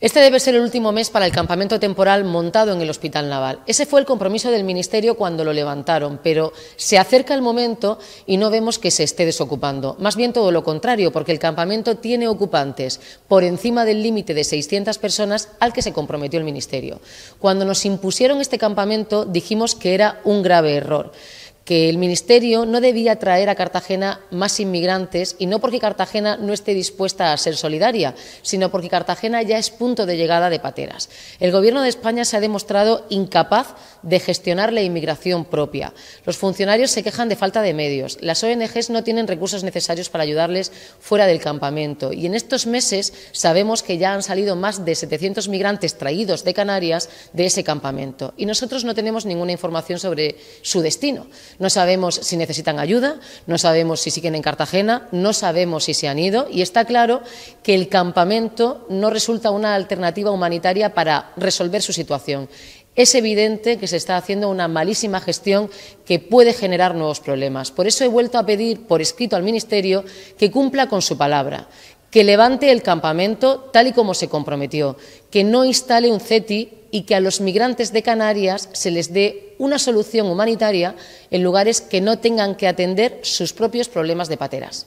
Este debe ser el último mes para el campamento temporal montado en el Hospital Naval. Ese fue el compromiso del Ministerio cuando lo levantaron, pero se acerca el momento y no vemos que se esté desocupando. Más bien todo lo contrario, porque el campamento tiene ocupantes por encima del límite de 600 personas al que se comprometió el Ministerio. Cuando nos impusieron este campamento dijimos que era un grave error que el Ministerio no debía traer a Cartagena más inmigrantes y no porque Cartagena no esté dispuesta a ser solidaria, sino porque Cartagena ya es punto de llegada de pateras. El Gobierno de España se ha demostrado incapaz de gestionar la inmigración propia. Los funcionarios se quejan de falta de medios. Las ONGs no tienen recursos necesarios para ayudarles fuera del campamento. Y en estos meses sabemos que ya han salido más de 700 migrantes traídos de Canarias de ese campamento. Y nosotros no tenemos ninguna información sobre su destino. No sabemos si necesitan ayuda, no sabemos si siguen en Cartagena, no sabemos si se han ido y está claro que el campamento no resulta una alternativa humanitaria para resolver su situación. Es evidente que se está haciendo una malísima gestión que puede generar nuevos problemas. Por eso he vuelto a pedir por escrito al Ministerio que cumpla con su palabra, que levante el campamento tal y como se comprometió, que no instale un CETI y que a los migrantes de Canarias se les dé una solución humanitaria en lugares que no tengan que atender sus propios problemas de pateras.